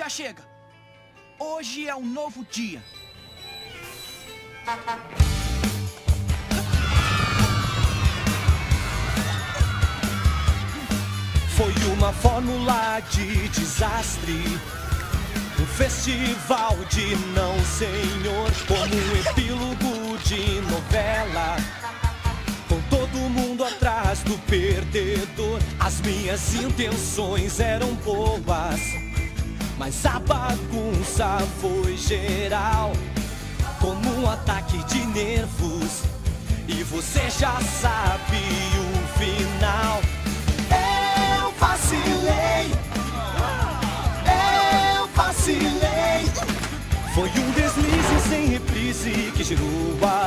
Já chega. Hoje é um novo dia. Foi uma fórmula de desastre. Um festival de não senhor, como um epílogo de novela. Com todo mundo atrás do perdedor, as minhas intenções eram boas. Mas a bagunça foi geral, como um ataque de nervos. E você já sabe o final. Eu vacilei, eu vacilei. Foi um deslize sem reprise que gerou a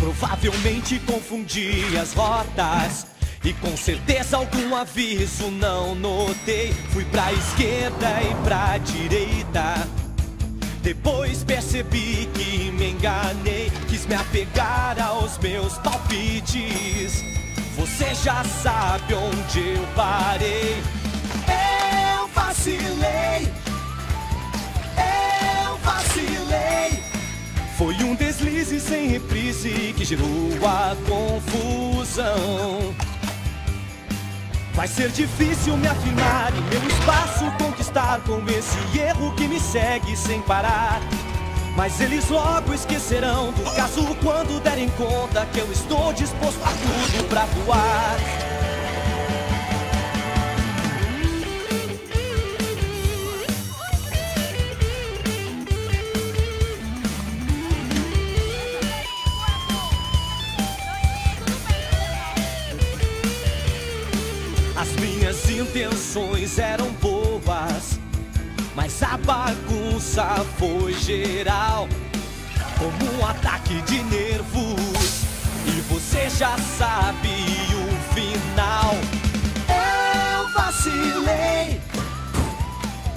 Provavelmente confundi as rotas. E com certeza algum aviso não notei. Fui pra esquerda e pra direita. Depois percebi que me enganei. Quis me apegar aos meus palpites. Você já sabe onde eu parei. Eu vacilei. Sem reprise que gerou a confusão. Vai ser difícil me afirmar e meu espaço conquistar com esse erro que me segue sem parar. Mas eles logo esquecerão do caso quando derem conta que eu estou disposto a tudo pra voar. Intenções eram boas, mas a bagunça foi geral, como um ataque de nervos. E você já sabe o final. Eu vacilei,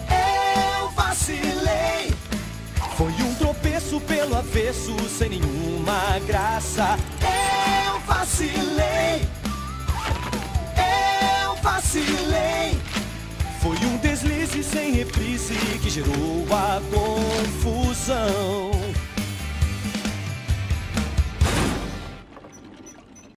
eu vacilei. Foi um tropeço pelo avesso, sem nenhuma graça. Eu reprise que gerou a confusão.